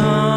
on.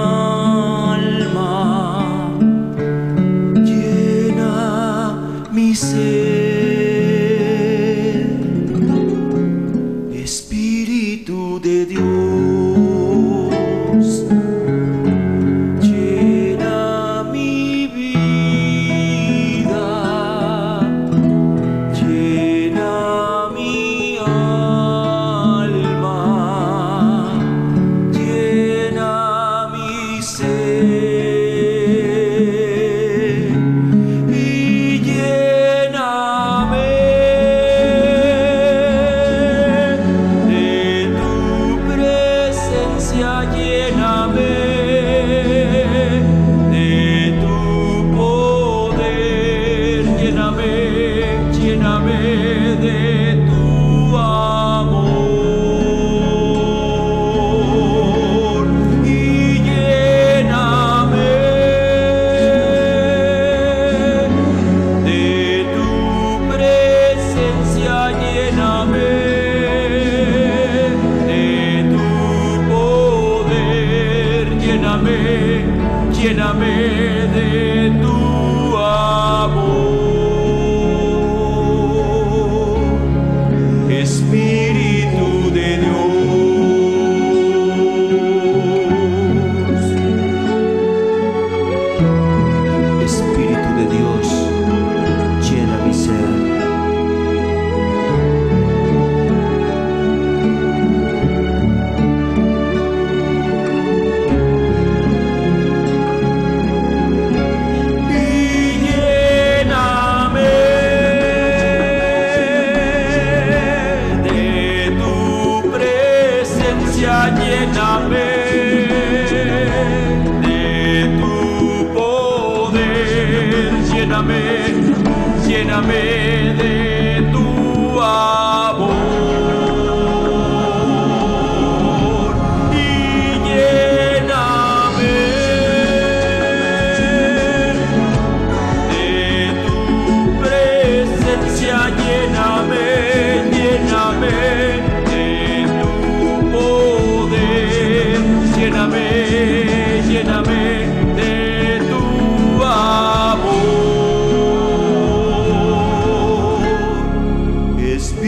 amém. lléname, de tu amor y lléname de tu presencia, lléname, lléname de tu poder, lléname, lléname.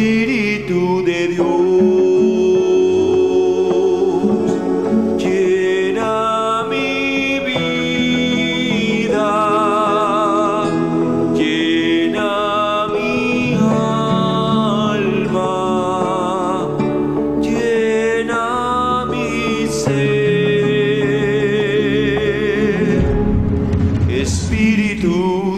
Espíritu de Dios, llena mi vida, llena mi alma, llena mi ser, Espíritu